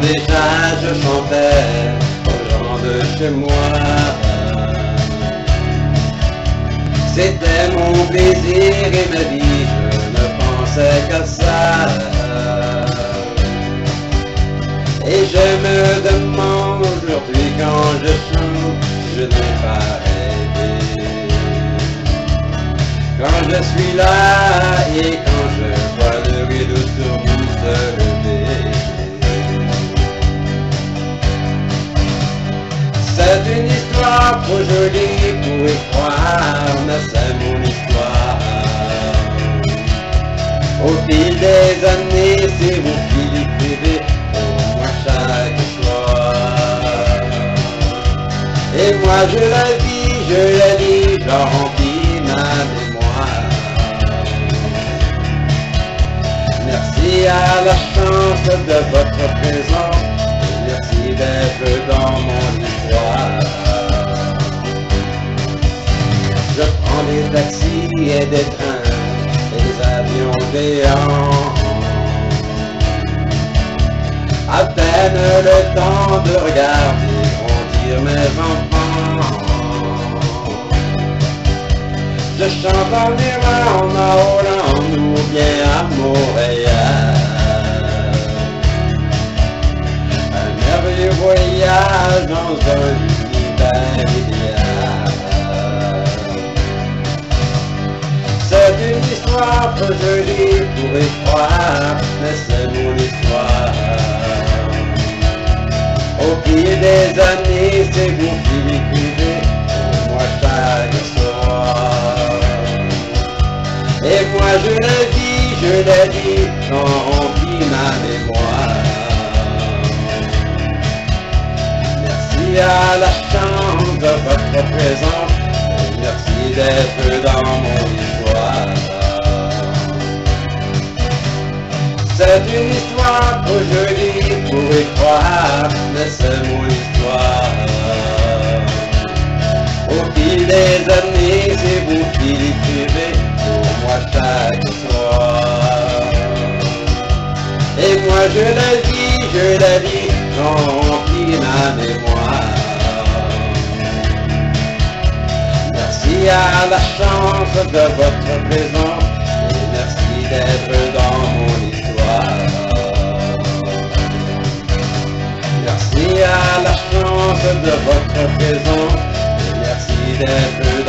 déjà je chantais aux gens de chez moi. C'était mon plaisir et ma vie, je ne pensais qu'à ça. Et je me demande aujourd'hui quand je chante, je n'ai pas rêvé. Quand je suis là et quand je vois le rideau sur C'est une histoire trop jolie pour y croire, mais c'est mon histoire. Au fil des années, c'est mon fil privé pour moi chaque soir. Et moi je la vis, je la lis, j'en remplis ma mémoire. Merci à la chance de votre présence, dans mon histoire. Je prends des taxis et des trains et des avions géants. À peine le temps de regarder grandir mes enfants. Je chante en Irlande, en Hollande voyage dans un univers. C'est une histoire que je lis pour y croire, mais c'est mon histoire. Au fil des années, c'est vous qui l'écrivez pour moi chaque soir. Et moi je la vis, je la lis, j'en remplis ma mémoire. À la chance de votre présence, et merci d'être dans mon histoire. C'est une histoire trop jolie pour y croire, mais c'est mon histoire. Au fil des années, c'est vous qui l'écrivez pour moi chaque soir. Et moi je la vis, je la j'en remplis mémoire. Merci à la chance de votre présence, et merci d'être dans mon histoire. Merci à la chance de votre présence, et merci d'être dans